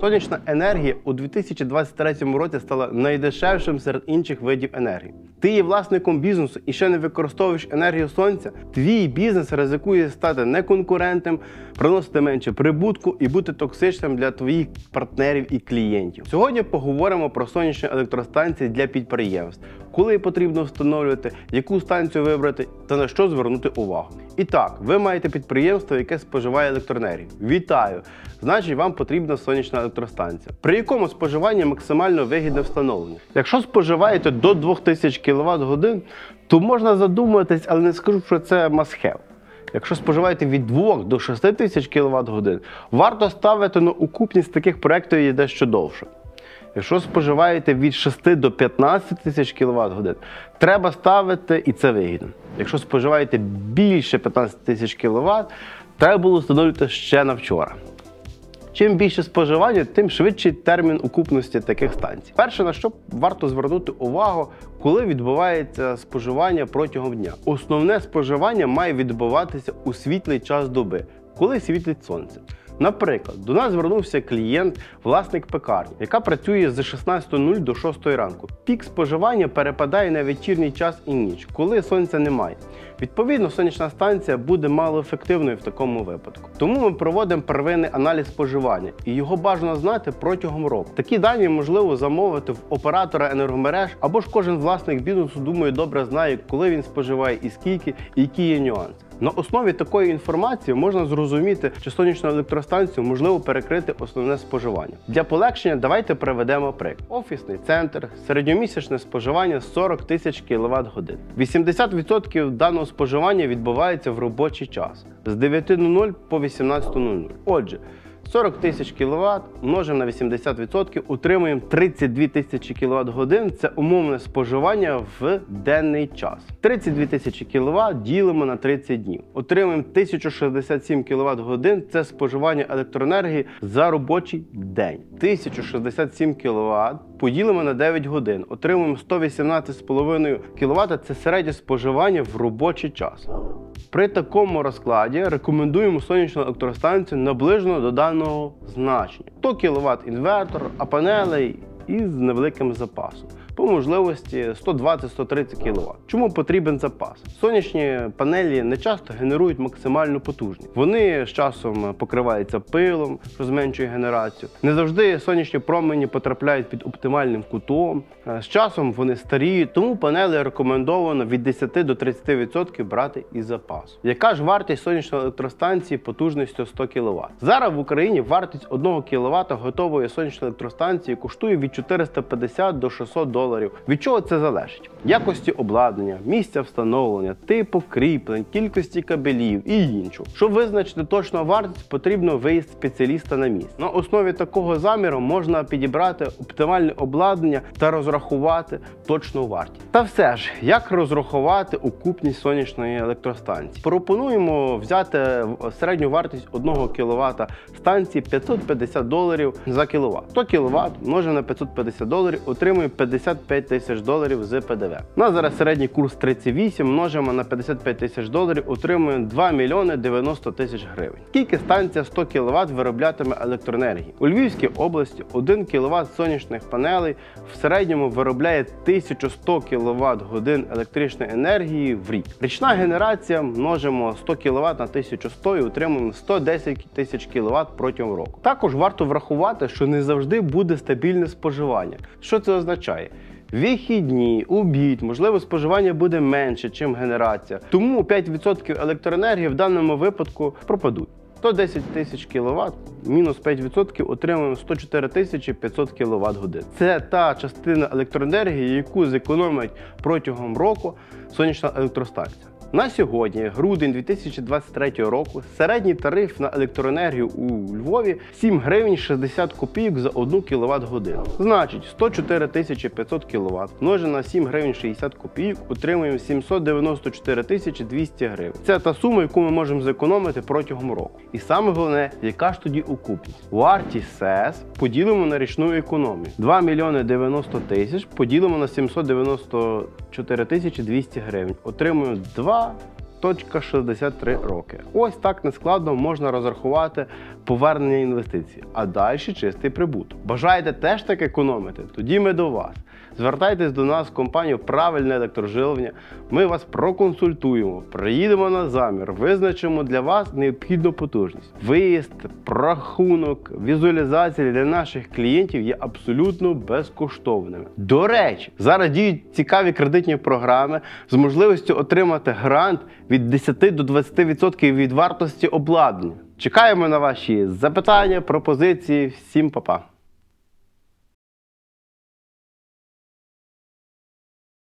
Сонячна енергія у 2023 році стала найдешевшим серед інших видів енергії. Ти є власником бізнесу і ще не використовуєш енергію сонця. Твій бізнес ризикує стати неконкурентним, приносити менше прибутку і бути токсичним для твоїх партнерів і клієнтів. Сьогодні поговоримо про сонячні електростанції для підприємств, коли потрібно встановлювати, яку станцію вибрати та на що звернути увагу. І так, ви маєте підприємство, яке споживає електроенергію. Вітаю! Значить, вам потрібна сонячна електростанція, при якому споживання максимально вигідне встановлення. Якщо споживаєте до 2000 кВт годин, то можна задуматись, але не скажу, що це must-have. Якщо споживаєте від 2 до 6 тисяч кВт годин, варто ставити на окупність таких проєктів є дещо довше. Якщо споживаєте від 6 до 15 тисяч кВт годин, треба ставити і це вигідно. Якщо споживаєте більше 15 тисяч кВт, треба було встановлювати ще на вчора. Чим більше споживання, тим швидший термін окупності таких станцій. Перше, на що варто звернути увагу, коли відбувається споживання протягом дня. Основне споживання має відбуватися у світлий час доби, коли світить сонце. Наприклад, до нас звернувся клієнт, власник пекарні, яка працює з 16.00 до 6 ранку. Пік споживання перепадає на вечірній час і ніч, коли сонця немає. Відповідно, сонячна станція буде малоефективною в такому випадку. Тому ми проводимо первинний аналіз споживання, і його бажано знати протягом року. Такі дані можливо замовити в оператора енергомереж або ж кожен власник бізнесу, думаю, добре знає, коли він споживає і скільки, і які є нюанси. На основі такої інформації можна зрозуміти, чи сонячну електростанцію можливо перекрити основне споживання. Для полегшення давайте приведемо приклад. Офісний центр, середньомісячне споживання 40 тисяч кВт годин. 80% даного споживання відбувається в робочий час з 9.00 по 18.00. Отже, 40 тисяч кВт множимо на 80%, утримуємо 32 тисячі кВт годин. Це умовне споживання в денний час. 32 тисячі кВт ділимо на 30 днів. Отримуємо 1067 кВт годин. Це споживання електроенергії за робочий день. 1067 кВт поділимо на 9 годин. Отримуємо 118,5 кВт. Це середнє споживання в робочий час. При такому розкладі рекомендуємо сонячну електростанцію наближено до даного значення. 100 кВт інвертор, а панелей із невеликим запасом. По можливості 120-130 кВт. Чому потрібен запас? Сонячні панелі не часто генерують максимальну потужність. Вони з часом покриваються пилом, що зменшує генерацію. Не завжди сонячні промені потрапляють під оптимальним кутом. З часом вони старіють, тому панели рекомендовано від 10 до 30% брати із запасу. Яка ж вартість сонячної електростанції потужністю 100 кВт? Зараз в Україні вартість 1 кВт готової сонячної електростанції коштує від 450 до 600 доларів. Від чого це залежить? Якості обладнання, місця встановлення, типу кріплень, кількості кабелів і іншого. Щоб визначити точну вартість, потрібно виїзд спеціаліста на місце. На основі такого заміру можна підібрати оптимальне обладнання та розрахувати точну вартість. Та все ж, як розрахувати окупність сонячної електростанції? Пропонуємо взяти середню вартість 1 кВт станції 550 доларів за кВт. 100 кВт множимо на 550 доларів, отримуємо 55 тисяч доларів з ПДВ. У нас зараз середній курс 38, множимо на 55 тисяч доларів, отримуємо 2 мільйони 90 тисяч гривень. Скільки станція 100 кВт вироблятиме електроенергії? У Львівській області 1 кВт сонячних панелей в середньому виробляє 1100 кВт годин електричної енергії в рік. Річна генерація множимо 100 кВт на 1100 і отримуємо 110 тисяч кВт протягом року. Також варто врахувати, що не завжди буде стабільне споживання. Що це означає? Вихідні, обід, можливо, споживання буде менше, ніж генерація. Тому 5% електроенергії в даному випадку пропадуть. 110 тисяч кВт, мінус 5% отримуємо 104 тисячі 500 кВт годин. Це та частина електроенергії, яку зекономить протягом року сонячна електростанція. На сьогодні, грудень 2023 року, середній тариф на електроенергію у Львові 7 гривень 60 копійок за 1 кВт годину. Значить, 104 тисячі 500 кВт множено на 7 гривень 60 копійок, отримуємо 794 тисячі 200 гривень. Це та сума, яку ми можемо зекономити протягом року. І саме головне, яка ж тоді окупність? Вартість СЕС поділимо на річну економію. 2 мільйони 90 тисяч поділимо на 794 тисячі 200 гривень. Отримуємо 2 2,63 роки. Ось так нескладно можна розрахувати повернення інвестицій, а далі чистий прибуток. Бажаєте теж так економити? Тоді ми до вас. Звертайтесь до нас в компанію Правильне електроживлення. Ми вас проконсультуємо, приїдемо на замір, визначимо для вас необхідну потужність. Виїзд, прорахунок, візуалізація для наших клієнтів є абсолютно безкоштовними. До речі, зараз діють цікаві кредитні програми з можливістю отримати грант від 10 до 20% від вартості обладнання. Чекаємо на ваші запитання, пропозиції. Всім па-па!